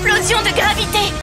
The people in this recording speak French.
explosion de gravité.